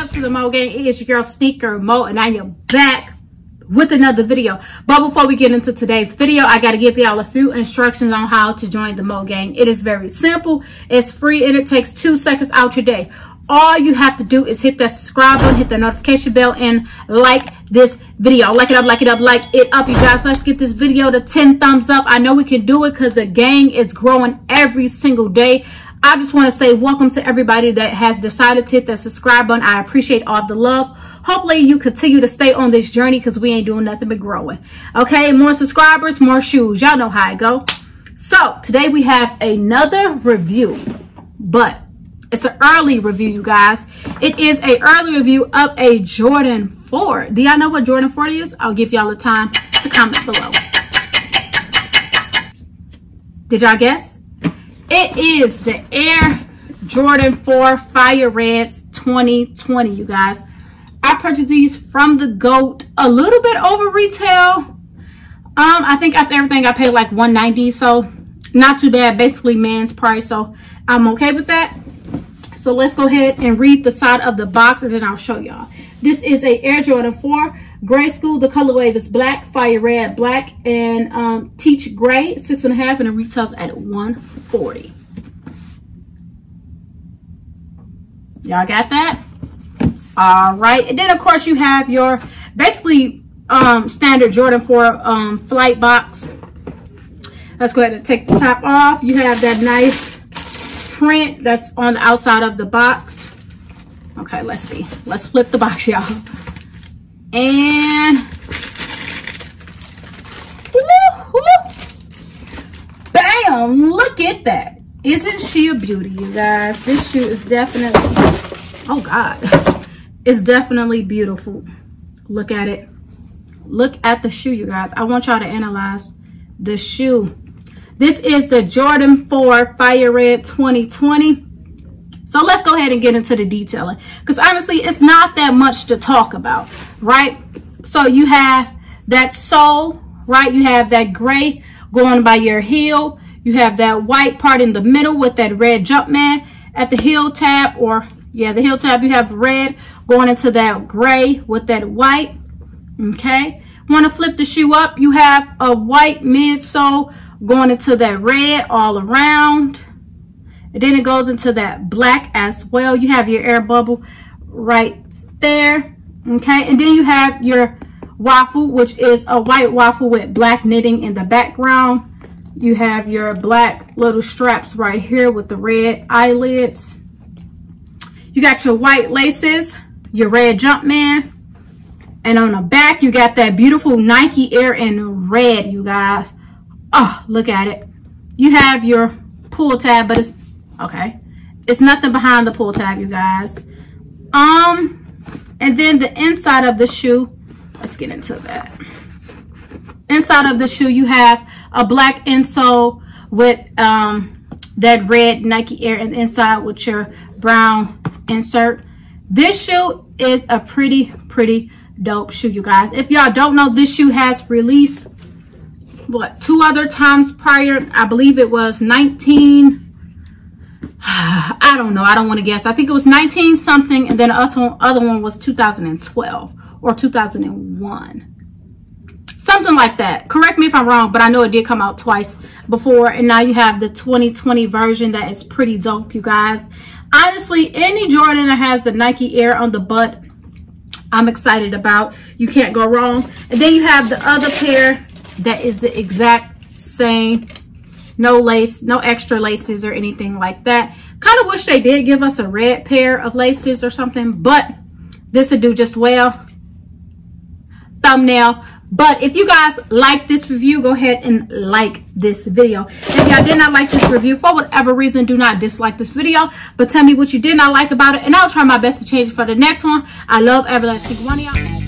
up to the Moe Gang? It is your girl Sneaker Moe and I am back with another video. But before we get into today's video, I got to give y'all a few instructions on how to join the Moe Gang. It is very simple, it's free, and it takes two seconds out your day. All you have to do is hit that subscribe button, hit the notification bell, and like this video. Like it up, like it up, like it up, you guys. Let's get this video to 10 thumbs up. I know we can do it because the gang is growing every single day. I just want to say welcome to everybody that has decided to hit that subscribe button. I appreciate all the love. Hopefully you continue to stay on this journey because we ain't doing nothing but growing. Okay, more subscribers, more shoes. Y'all know how I go. So today we have another review, but it's an early review, you guys. It is a early review of a Jordan 4. Do y'all know what Jordan 40 is? I'll give y'all the time to comment below. Did y'all guess? It is the Air Jordan 4 Fire Reds 2020, you guys. I purchased these from the GOAT a little bit over retail. Um, I think after everything I paid like 190 so not too bad. Basically men's price, so I'm okay with that. So let's go ahead and read the side of the box and then I'll show y'all. This is a Air Jordan 4 Grade School. The colorway is black, fire red, black, and um, tech gray, six and a half, and it retails at 140. Y'all got that? All right. And then, of course, you have your basically um, standard Jordan 4 um, flight box. Let's go ahead and take the top off. You have that nice print that's on the outside of the box. Okay, let's see. Let's flip the box, y'all. And bam, look at that. Isn't she a beauty, you guys? This shoe is definitely, oh God, it's definitely beautiful. Look at it. Look at the shoe, you guys. I want y'all to analyze the shoe. This is the Jordan 4 Fire Red 2020. So let's go ahead and get into the detailing because honestly, it's not that much to talk about, right? So you have that sole, right? You have that gray going by your heel. You have that white part in the middle with that red Jumpman at the heel tab or yeah, the heel tab, you have red going into that gray with that white, okay? Want to flip the shoe up, you have a white midsole going into that red all around. And then it goes into that black as well. You have your air bubble right there. Okay. And then you have your waffle, which is a white waffle with black knitting in the background. You have your black little straps right here with the red eyelids. You got your white laces, your red Jumpman. And on the back, you got that beautiful Nike Air in red, you guys. Oh, look at it. You have your pull tab, but it's okay. It's nothing behind the pull tab you guys. Um and then the inside of the shoe let's get into that. Inside of the shoe you have a black insole with um that red nike air and inside with your brown insert. This shoe is a pretty pretty dope shoe you guys. If y'all don't know this shoe has released what two other times prior. I believe it was 19 I don't know. I don't want to guess. I think it was 19 something. And then the other one was 2012 or 2001. Something like that. Correct me if I'm wrong, but I know it did come out twice before. And now you have the 2020 version that is pretty dope, you guys. Honestly, any Jordan that has the Nike Air on the butt, I'm excited about. You can't go wrong. And then you have the other pair that is the exact same no lace, no extra laces or anything like that. Kind of wish they did give us a red pair of laces or something, but this would do just well. Thumbnail. But if you guys like this review, go ahead and like this video. If y'all did not like this review, for whatever reason, do not dislike this video. But tell me what you did not like about it, and I'll try my best to change it for the next one. I love every last one of y'all.